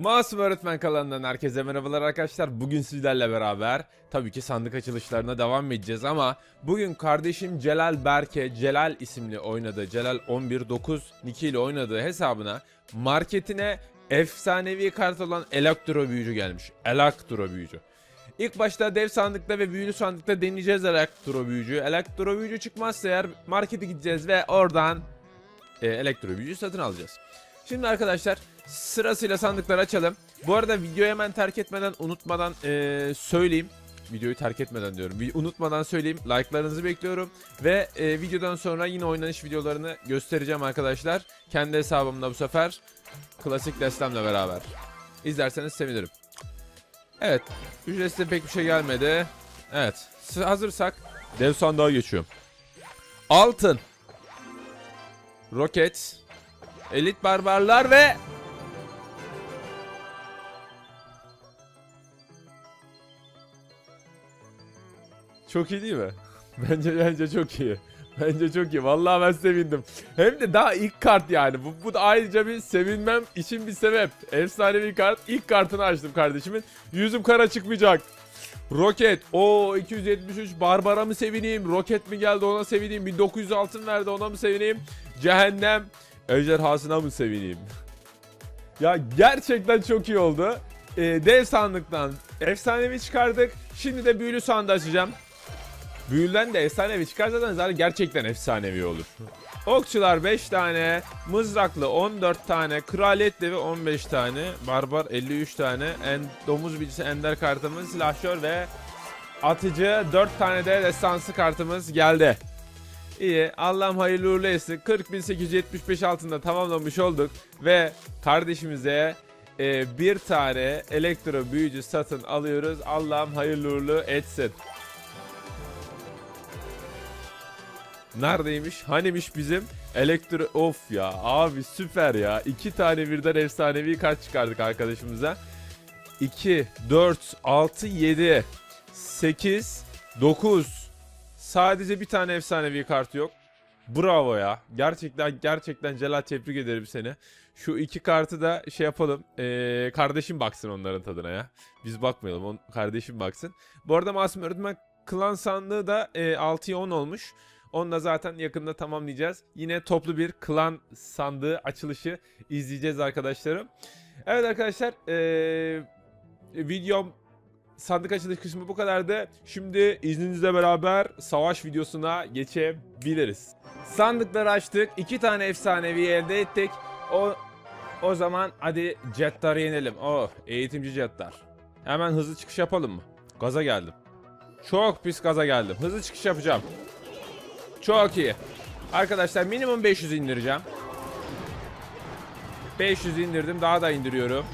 Masum Öğretmen kanalından herkese merhabalar arkadaşlar. Bugün sizlerle beraber tabii ki sandık açılışlarına devam edeceğiz ama bugün kardeşim Celal Berke, Celal isimli oynadığı, Celal 119 Niki ile oynadığı hesabına marketine efsanevi kart olan Elektro Büyücü gelmiş. Elektro Büyücü. İlk başta dev sandıkta ve büyülü sandıkta deneyeceğiz Elektro Büyücü. Elektro Büyücü çıkmazsa eğer markete gideceğiz ve oradan e, Elektro Büyücü satın alacağız. Şimdi arkadaşlar sırasıyla sandıkları açalım. Bu arada videoyu hemen terk etmeden unutmadan eee, söyleyeyim. Videoyu terk etmeden diyorum. Unutmadan söyleyeyim. Like'larınızı bekliyorum. Ve eee, videodan sonra yine oynanış videolarını göstereceğim arkadaşlar. Kendi hesabımda bu sefer. Klasik destemle beraber. İzlerseniz sevinirim. Evet. Ücretsiz pek bir şey gelmedi. Evet. Hazırsak dev sandığa geçiyorum. Altın. Roket. Elit barbarlar ve Çok iyi değil mi? Bence bence çok iyi. Bence çok iyi. Vallahi ben sevindim. Hem de daha ilk kart yani. Bu, bu da ayrıca bir sevinmem için bir sebep. Efsane bir kart. İlk kartını açtım kardeşimin. Yüzüm kara çıkmayacak. Roket. O 273 Barbara mı sevineyim? Roket mi geldi ona sevineyim? 1900 altın verdi ona mı sevineyim? Cehennem ejderhasına mı sevineyim? ya gerçekten çok iyi oldu. Ee, dev sandıktan efsanevi çıkardık. Şimdi de büyülü sandığı açacağım. Büyülden de efsanevi çıkarsa zaten gerçekten efsanevi olur. Okçular 5 tane, mızraklı 14 tane, kraliyet devi 15 tane, barbar 53 tane, en, domuz bilgisi ender kartımız, silahşör ve atıcı 4 tane de destansı kartımız geldi. İyi Allah'ım hayırlı uğurlu etsin. 40.875 altında tamamlamış olduk ve kardeşimize e, bir tane elektro büyücü satın alıyoruz. Allah'ım hayırlı uğurlu etsin. Neredeymiş? Hanimiş bizim elektro... Of ya abi süper ya. İki tane birden efsanevi kart çıkardık arkadaşımıza. 2, 4, 6, 7, 8, 9. Sadece bir tane efsanevi kart yok. Bravo ya. Gerçekten gerçekten Celal tebrik ederim seni. Şu iki kartı da şey yapalım. Ee, kardeşim baksın onların tadına ya. Biz bakmayalım. On, kardeşim baksın. Bu arada Masum Öğretmen klan sandığı da e, 6'ya 10 olmuş. Onu da zaten yakında tamamlayacağız. Yine toplu bir klan sandığı açılışı izleyeceğiz arkadaşlarım. Evet arkadaşlar. Ee, videom sandık açılış kısmı bu kadardı. Şimdi izninizle beraber savaş videosuna geçebiliriz. Sandıkları açtık. iki tane efsanevi elde ettik. O o zaman hadi Jettar'ı yenelim. Oh eğitimci Jettar. Hemen hızlı çıkış yapalım mı? Gaza geldim. Çok pis gaza geldim. Hızlı çıkış yapacağım. Çok iyi. Arkadaşlar minimum 500 indireceğim. 500 indirdim. Daha da indiriyorum.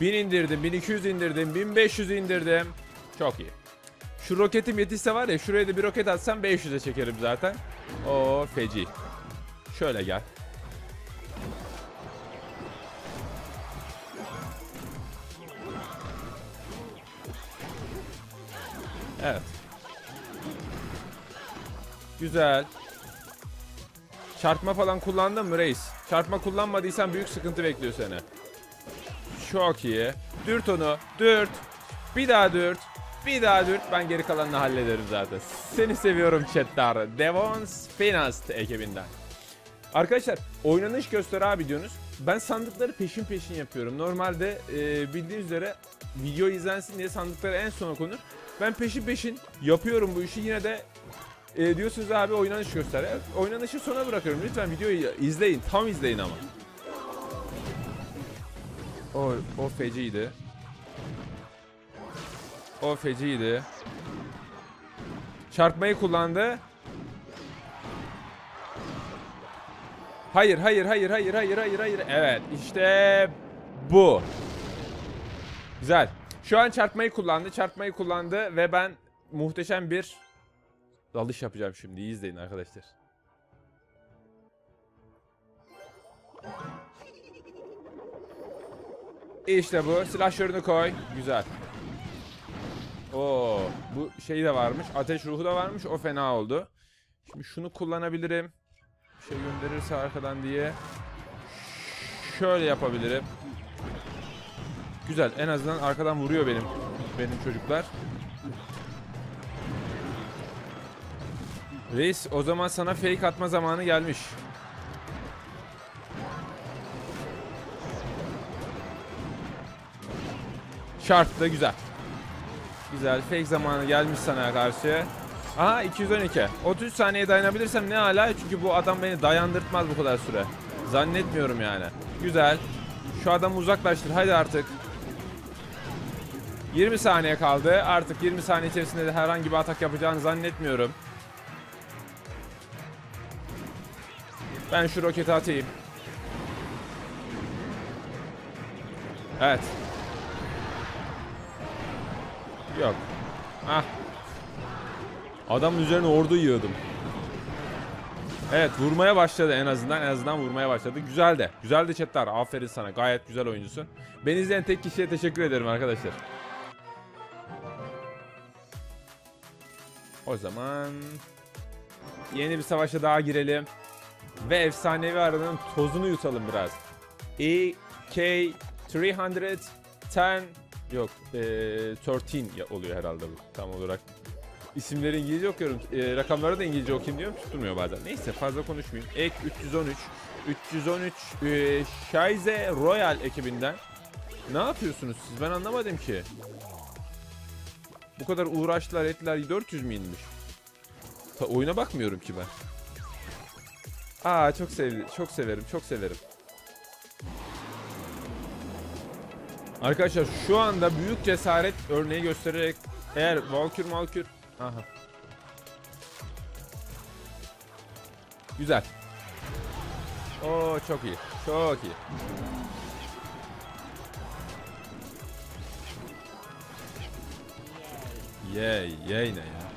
1000 indirdim. 1200 indirdim. 1500 indirdim. Çok iyi. Şu roketim yetişse var ya şuraya da bir roket atsam 500'e çekerim zaten. O feci. Şöyle gel. Evet. Güzel. Çarpma falan kullandın mı reis? Çarpma kullanmadıysan büyük sıkıntı bekliyor seni. Çok iyi. Dürt onu. Dürt. Bir daha dürt. Bir daha dürt. Ben geri kalanını hallederim zaten. Seni seviyorum chatler. Devons Finast ekibinden. Arkadaşlar oynanış göster abi diyorsunuz. Ben sandıkları peşin peşin yapıyorum. Normalde e, bildiğiniz üzere video izlensin diye sandıkları en sona konur. Ben peşin peşin yapıyorum bu işi. Yine de e, diyorsunuz abi oynanış göster. Evet, oynanışı sona bırakıyorum. Lütfen videoyu izleyin. Tam izleyin ama. O, o feciydi. O feciydi. Çarpmayı kullandı. Hayır, hayır, hayır, hayır, hayır, hayır, hayır. Evet, işte bu. Güzel. Şu an çarpmayı kullandı, çarpmayı kullandı ve ben muhteşem bir dalış yapacağım şimdi. İzleyin arkadaşlar. İşte bu. Silahşörünü koy. Güzel. Oo, bu şey de varmış. Ateş ruhu da varmış. O fena oldu. Şimdi şunu kullanabilirim. Bir şey gönderirse arkadan diye. Şöyle yapabilirim. Güzel. En azından arkadan vuruyor benim benim çocuklar. Reis o zaman sana fake atma zamanı gelmiş. Şart da güzel. Güzel. Fake zamanı gelmiş sana karşı. Aha 212. 33 saniye dayanabilirsem ne hala çünkü bu adam beni dayandırtmaz bu kadar süre. Zannetmiyorum yani. Güzel. Şu adamı uzaklaştır hadi artık. 20 saniye kaldı. Artık 20 saniye içerisinde de herhangi bir atak yapacağını zannetmiyorum. Ben şu roketi atayım. Evet. Yok. Ah. Adamın üzerine ordu yığdım. Evet vurmaya başladı en azından. En azından vurmaya başladı. Güzel de. Güzel de chatler. Aferin sana. Gayet güzel oyuncusun. Beni izleyen tek kişiye teşekkür ederim arkadaşlar. O zaman yeni bir savaşa daha girelim. Ve efsanevi aranın tozunu yutalım biraz. EK 310 yok eee 13 ya- oluyor herhalde bu tam olarak. İsimleri İngilizce okuyorum. eee, rakamları da İngilizce okuyayım diyorum. Tutturmuyor bazen. Neyse fazla konuşmayayım. Ek 313 313 eee Scheize Royal ekibinden. Ne yapıyorsunuz siz? Ben anlamadım ki. Bu kadar uğraştılar ettiler 400 mi inmiş? Ta, oyuna bakmıyorum ki ben. Aa çok sevdi, çok severim, çok severim. Arkadaşlar şu anda büyük cesaret örneği göstererek eğer Valkür Malkür aha. Güzel. Oo çok iyi. Çok iyi. Yay, yay ne ya?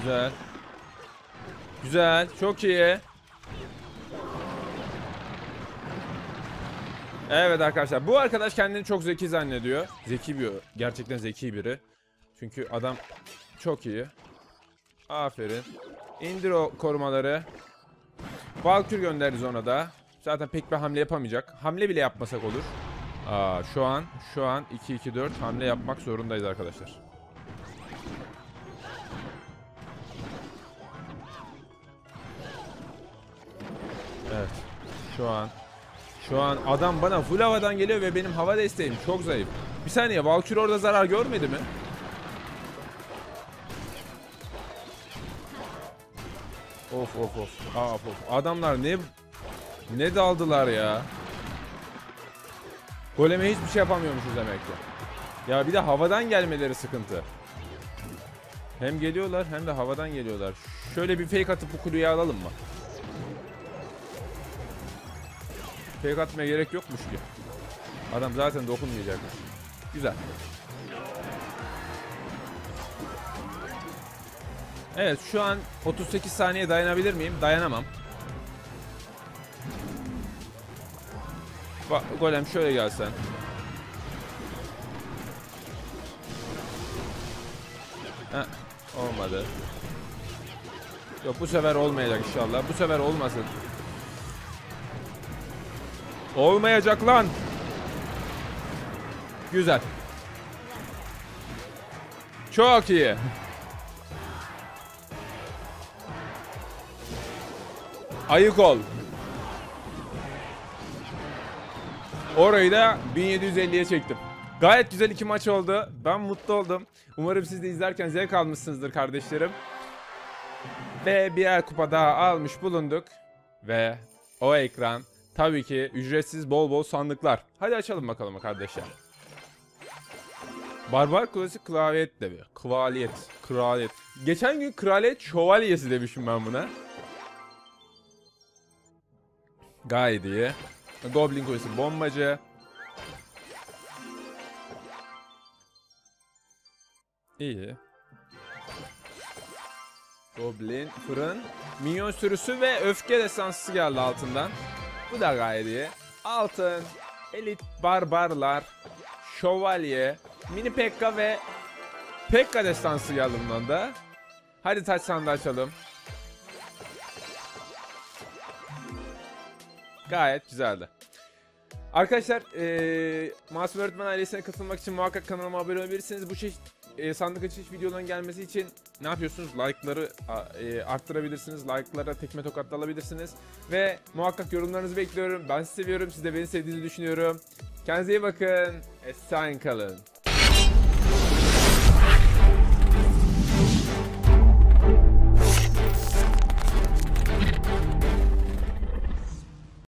Güzel. Güzel, çok iyi. Evet arkadaşlar, bu arkadaş kendini çok zeki zannediyor. Zeki bir, gerçekten zeki biri. Çünkü adam çok iyi. Aferin. İndir o korumaları. Valkür göndeririz ona da. Zaten pek bir hamle yapamayacak. Hamle bile yapmasak olur. Aa, şu an şu an 2-2-4 hamle yapmak zorundayız arkadaşlar. Evet. Şu an şu an adam bana full havadan geliyor ve benim hava desteğim çok zayıf. Bir saniye Valkür orada zarar görmedi mi? Of of of. Aa, of, of. Adamlar ne ne daldılar ya. Goleme hiçbir şey yapamıyormuşuz demek ki. Ya bir de havadan gelmeleri sıkıntı. Hem geliyorlar hem de havadan geliyorlar. Şöyle bir fake atıp bu kuleyi alalım mı? Fake atmaya gerek yokmuş ki. Adam zaten dokunmayacakmış. Güzel. Evet şu an 38 saniye dayanabilir miyim? Dayanamam. Bak golem şöyle gelsen. Heh, olmadı. Yok bu sefer olmayacak inşallah. Bu sefer olmasın. Olmayacak lan. Güzel. Çok iyi. Ayık ol. Orayı da 1750'ye çektim. Gayet güzel iki maç oldu. Ben mutlu oldum. Umarım siz de izlerken zevk almışsınızdır kardeşlerim. Ve birer kupa daha almış bulunduk. Ve o ekran tabii ki ücretsiz bol bol sandıklar. Hadi açalım bakalım kardeşler. Barbar klasik klaviyet de bir. Kvaliyet. Kraliyet. Geçen gün kraliyet şövalyesi demişim ben buna. Gayet iyi. Goblin kulesi bombacı. İyi. Goblin, fırın, minyon sürüsü ve öfke destansı geldi altından. Bu da gayet iyi. Altın, elit barbarlar, şövalye, mini pekka ve pekka destansı bundan da. Hadi taç sandığı açalım. Gayet güzeldi. Arkadaşlar eee Masum Öğretmen ailesine katılmak için muhakkak kanalıma abone olabilirsiniz. Bu çeşit eee, sandık açış videolarının gelmesi için ne yapıyorsunuz? Like'ları eee, arttırabilirsiniz. Like'lara tekme tokat alabilirsiniz. Ve muhakkak yorumlarınızı bekliyorum. Ben sizi seviyorum. Siz de beni sevdiğinizi düşünüyorum. Kendinize iyi bakın. Esen kalın.